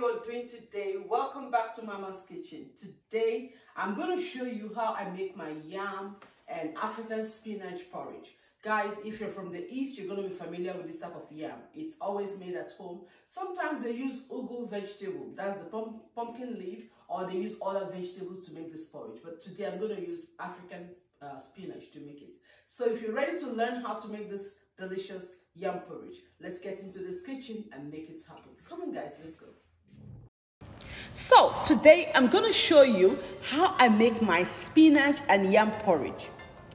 we're doing today. Welcome back to Mama's Kitchen. Today, I'm going to show you how I make my yam and African spinach porridge. Guys, if you're from the East, you're going to be familiar with this type of yam. It's always made at home. Sometimes they use ugu vegetable, that's the pump, pumpkin leaf, or they use other vegetables to make this porridge. But today, I'm going to use African uh, spinach to make it. So if you're ready to learn how to make this delicious yam porridge, let's get into this kitchen and make it happen. Come on, guys, let's go. So today I'm going to show you how I make my spinach and yam porridge.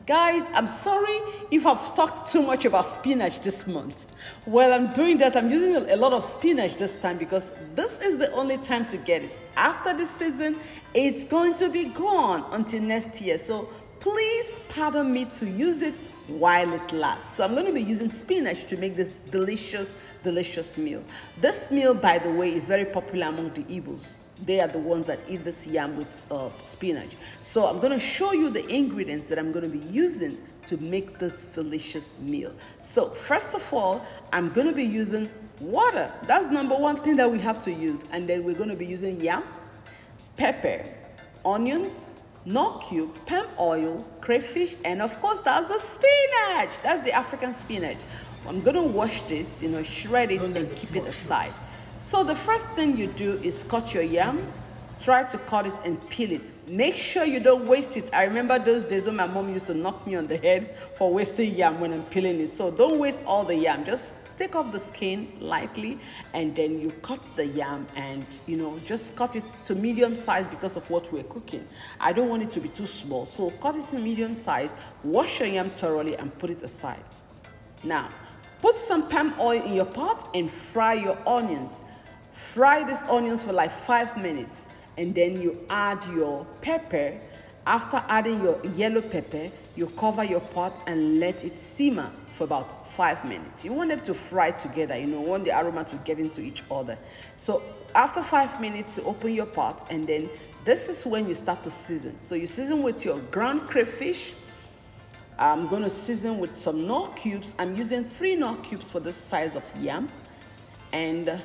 Guys, I'm sorry if I've talked too much about spinach this month. While I'm doing that, I'm using a lot of spinach this time because this is the only time to get it. After this season, it's going to be gone until next year. So please pardon me to use it while it lasts. So I'm going to be using spinach to make this delicious, delicious meal. This meal, by the way, is very popular among the Igbos they are the ones that eat this yam with uh, spinach. So I'm going to show you the ingredients that I'm going to be using to make this delicious meal. So first of all, I'm going to be using water. That's number one thing that we have to use. And then we're going to be using yam, pepper, onions, Knorr cube, palm oil, crayfish, and of course that's the spinach. That's the African spinach. I'm going to wash this, you know, shred it and keep it aside. So the first thing you do is cut your yam. Try to cut it and peel it. Make sure you don't waste it. I remember those days when my mom used to knock me on the head for wasting yam when I'm peeling it. So don't waste all the yam. Just take off the skin lightly and then you cut the yam and you know just cut it to medium size because of what we're cooking. I don't want it to be too small. So cut it to medium size, wash your yam thoroughly and put it aside. Now, put some palm oil in your pot and fry your onions. Fry these onions for like five minutes and then you add your pepper. After adding your yellow pepper, you cover your pot and let it simmer for about five minutes. You want them to fry together, you know, want the aroma to get into each other. So after five minutes, you open your pot and then this is when you start to season. So you season with your ground crayfish. I'm going to season with some Knorr cubes. I'm using three Knorr cubes for this size of yam. And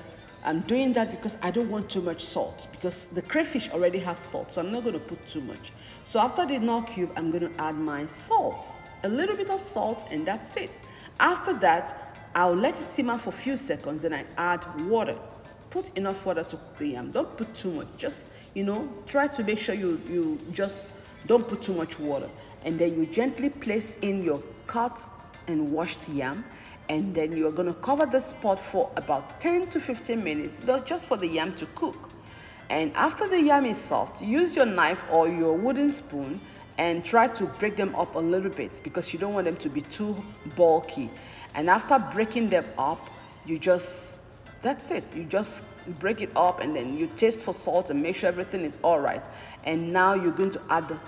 I'm doing that because I don't want too much salt because the crayfish already have salt, so I'm not going to put too much. So after the Knorr cube, I'm going to add my salt, a little bit of salt, and that's it. After that, I'll let it simmer for a few seconds and I add water. Put enough water to cook the yam. Don't put too much. Just, you know, try to make sure you, you just don't put too much water. And then you gently place in your cut and washed yam and then you're going to cover the pot for about 10 to 15 minutes just for the yam to cook. And after the yam is soft use your knife or your wooden spoon and try to break them up a little bit because you don't want them to be too bulky. And after breaking them up you just that's it. You just break it up and then you taste for salt and make sure everything is all right. And now you're going to add the,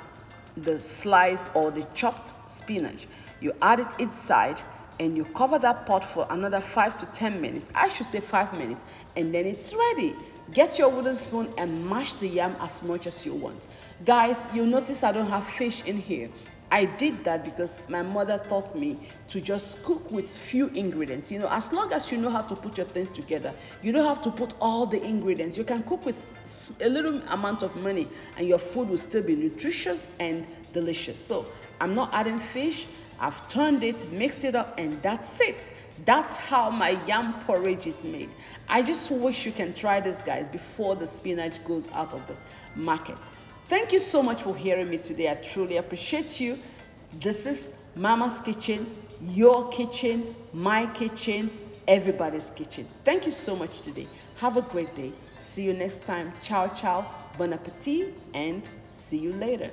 the sliced or the chopped spinach you add it inside and you cover that pot for another five to 10 minutes. I should say five minutes, and then it's ready. Get your wooden spoon and mash the yam as much as you want. Guys, you'll notice I don't have fish in here. I did that because my mother taught me to just cook with few ingredients. You know, as long as you know how to put your things together, you don't have to put all the ingredients. You can cook with a little amount of money and your food will still be nutritious and delicious. So I'm not adding fish. I've turned it, mixed it up, and that's it. That's how my yam porridge is made. I just wish you can try this, guys, before the spinach goes out of the market. Thank you so much for hearing me today. I truly appreciate you. This is Mama's Kitchen, your kitchen, my kitchen, everybody's kitchen. Thank you so much today. Have a great day. See you next time. Ciao, ciao. Bon appetit, and see you later.